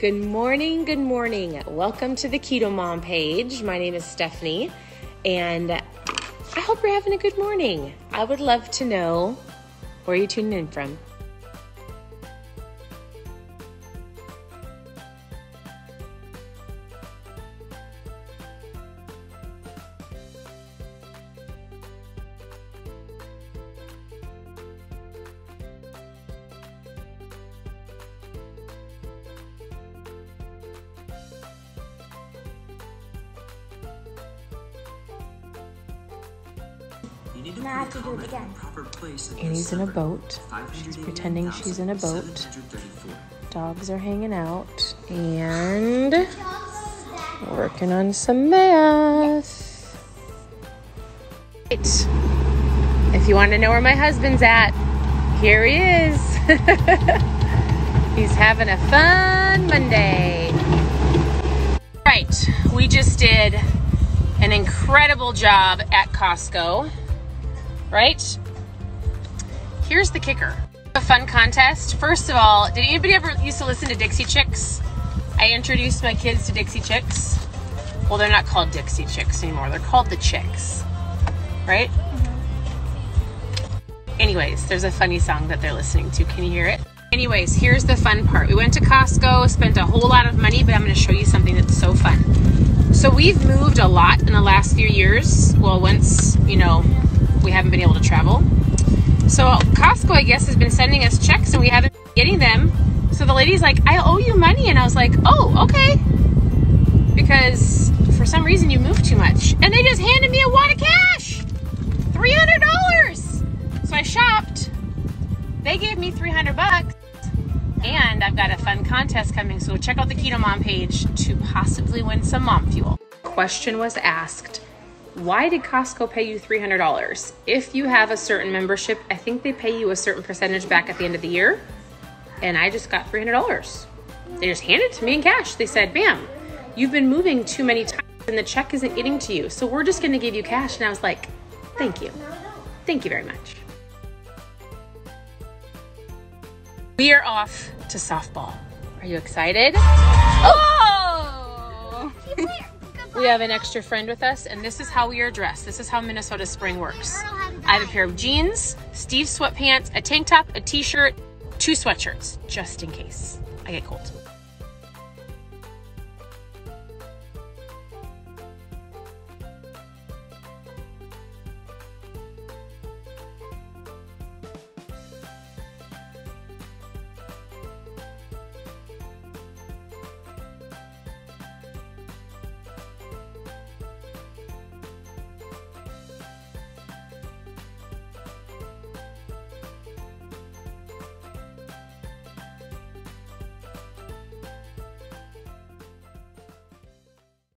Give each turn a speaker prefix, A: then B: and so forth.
A: Good morning, good morning. Welcome to the Keto Mom page. My name is Stephanie, and I hope you're having a good morning. I would love to know where you're tuning in from.
B: Now I have to do it again.
C: in proper place in
A: Annie's in a boat. She's pretending she's in a boat. Dogs are hanging out and working on some math. Right. If you want to know where my husband's at, here he is. He's having a fun Monday. Right, we just did an incredible job at Costco, right? Here's the kicker. A fun contest. First of all, did anybody ever used to listen to Dixie Chicks? I introduced my kids to Dixie Chicks. Well, they're not called Dixie Chicks anymore. They're called the Chicks. Right? Mm-hmm. Anyways, there's a funny song that they're listening to. Can you hear it? Anyways, here's the fun part. We went to Costco, spent a whole lot of money, but I'm going to show you something that's so fun. So we've moved a lot in the last few years. Well, once, you know, we haven't been able to travel. So Costco, I guess, has been sending us checks and we haven't been getting them. So the lady's like, I owe you money. And I was like, oh, okay. Because for some reason you moved too much. And they just handed me a wad of cash. $300. So I shopped. They gave me 300 bucks. And I've got a fun contest coming, so check out the Keto Mom page to possibly win some mom fuel. Question was asked Why did Costco pay you $300? If you have a certain membership, I think they pay you a certain percentage back at the end of the year. And I just got $300. They just handed it to me in cash. They said, Bam, you've been moving too many times and the check isn't getting to you. So we're just going to give you cash. And I was like, Thank you. Thank you very much. We are off to softball. Are you excited? Oh! We have an extra friend with us, and this is how we are dressed. This is how Minnesota spring works. I have a pair of jeans, Steve sweatpants, a tank top, a t shirt, two sweatshirts, just in case I get cold.